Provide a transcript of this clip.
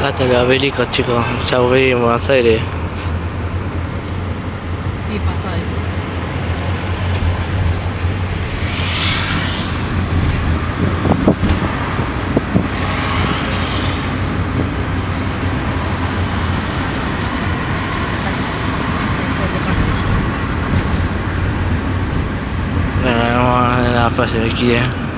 Acá está el obelisco, chicos. Ya volví en Buenos Aires. Sí, pasa eso. Bueno, vamos a la fase de aquí, eh.